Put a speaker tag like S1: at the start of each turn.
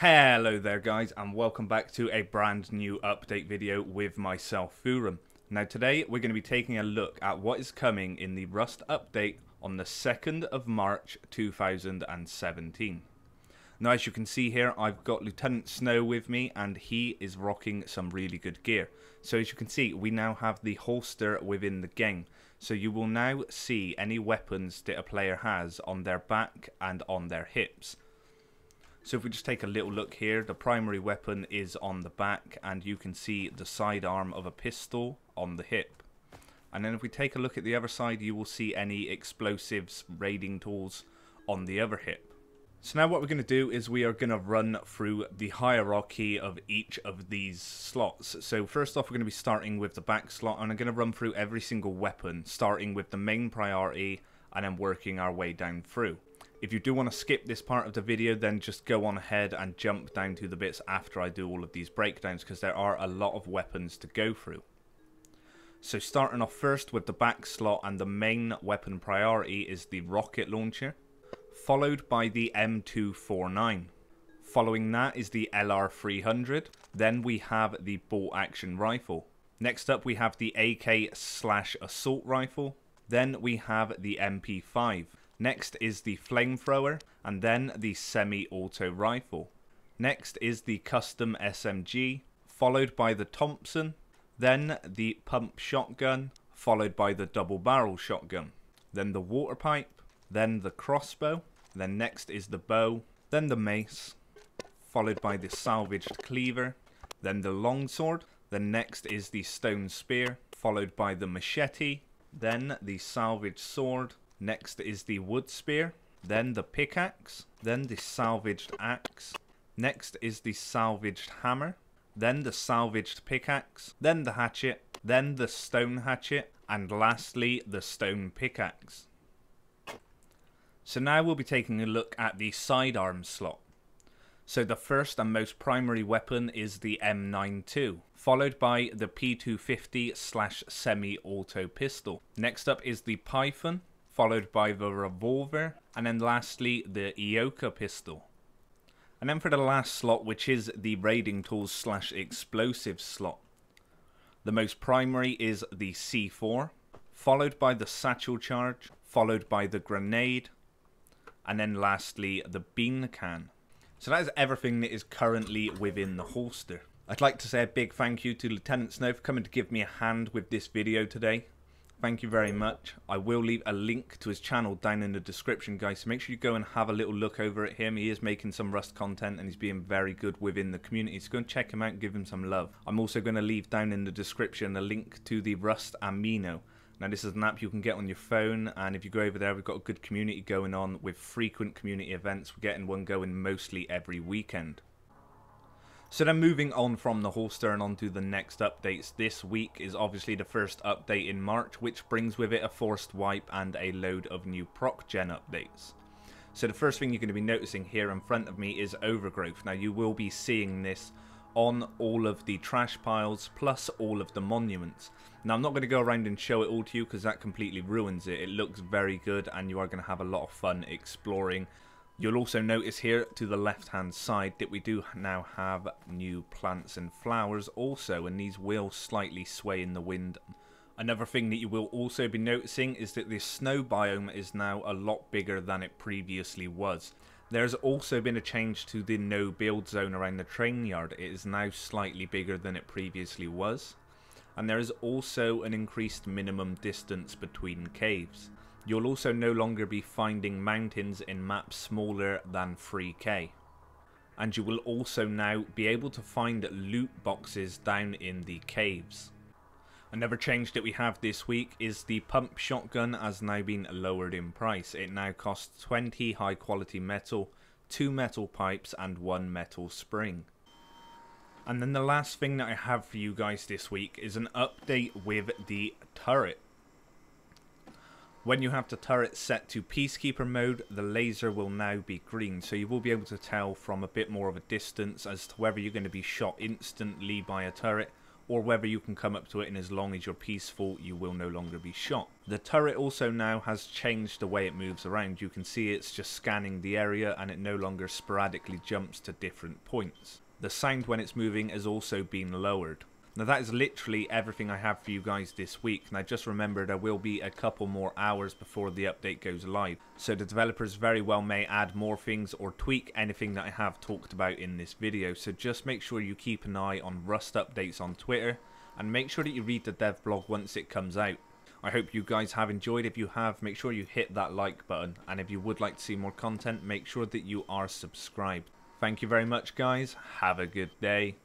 S1: Hello there guys and welcome back to a brand new update video with myself Foorun. Now today we're going to be taking a look at what is coming in the Rust update on the 2nd of March 2017. Now as you can see here I've got Lieutenant Snow with me and he is rocking some really good gear. So as you can see we now have the holster within the game. So you will now see any weapons that a player has on their back and on their hips. So if we just take a little look here, the primary weapon is on the back and you can see the sidearm of a pistol on the hip. And then if we take a look at the other side, you will see any explosives, raiding tools on the other hip. So now what we're going to do is we are going to run through the hierarchy of each of these slots. So first off we're going to be starting with the back slot and I'm going to run through every single weapon starting with the main priority and then working our way down through. If you do want to skip this part of the video, then just go on ahead and jump down to the bits after I do all of these breakdowns, because there are a lot of weapons to go through. So starting off first with the back slot and the main weapon priority is the rocket launcher, followed by the M249. Following that is the LR300, then we have the bolt action rifle. Next up we have the AK slash assault rifle, then we have the MP5. Next is the flamethrower, and then the semi-auto rifle. Next is the custom SMG, followed by the Thompson, then the pump shotgun, followed by the double barrel shotgun, then the water pipe, then the crossbow, then next is the bow, then the mace, followed by the salvaged cleaver, then the longsword, then next is the stone spear, followed by the machete, then the salvaged sword, Next is the wood spear, then the pickaxe, then the salvaged axe. Next is the salvaged hammer, then the salvaged pickaxe, then the hatchet, then the stone hatchet, and lastly the stone pickaxe. So now we'll be taking a look at the sidearm slot. So the first and most primary weapon is the M92, followed by the P250 slash semi-auto pistol. Next up is the Python, followed by the revolver, and then lastly the Eoka pistol. And then for the last slot, which is the raiding tools slash explosives slot. The most primary is the C4, followed by the satchel charge, followed by the grenade, and then lastly the bean can. So that is everything that is currently within the holster. I'd like to say a big thank you to Lieutenant Snow for coming to give me a hand with this video today. Thank you very much. I will leave a link to his channel down in the description, guys. So make sure you go and have a little look over at him. He is making some Rust content and he's being very good within the community. So go and check him out give him some love. I'm also going to leave down in the description a link to the Rust Amino. Now this is an app you can get on your phone and if you go over there we've got a good community going on with frequent community events. We're getting one going mostly every weekend. So then moving on from the holster and on to the next updates, this week is obviously the first update in March, which brings with it a forced wipe and a load of new proc gen updates. So the first thing you're going to be noticing here in front of me is overgrowth. Now you will be seeing this on all of the trash piles plus all of the monuments. Now I'm not going to go around and show it all to you because that completely ruins it. It looks very good and you are going to have a lot of fun exploring You'll also notice here to the left hand side that we do now have new plants and flowers also and these will slightly sway in the wind. Another thing that you will also be noticing is that this snow biome is now a lot bigger than it previously was. There's also been a change to the no build zone around the train yard. It is now slightly bigger than it previously was. And there is also an increased minimum distance between caves. You'll also no longer be finding mountains in maps smaller than 3k. And you will also now be able to find loot boxes down in the caves. Another change that we have this week is the pump shotgun has now been lowered in price. It now costs 20 high quality metal, 2 metal pipes and 1 metal spring. And then the last thing that I have for you guys this week is an update with the turret. When you have the turret set to Peacekeeper mode, the laser will now be green, so you will be able to tell from a bit more of a distance as to whether you're going to be shot instantly by a turret or whether you can come up to it and as long as you're peaceful you will no longer be shot. The turret also now has changed the way it moves around. You can see it's just scanning the area and it no longer sporadically jumps to different points. The sound when it's moving has also been lowered. Now that is literally everything I have for you guys this week, and I just remembered there will be a couple more hours before the update goes live, so the developers very well may add more things or tweak anything that I have talked about in this video, so just make sure you keep an eye on Rust updates on Twitter, and make sure that you read the dev blog once it comes out. I hope you guys have enjoyed. If you have, make sure you hit that like button, and if you would like to see more content, make sure that you are subscribed. Thank you very much guys, have a good day.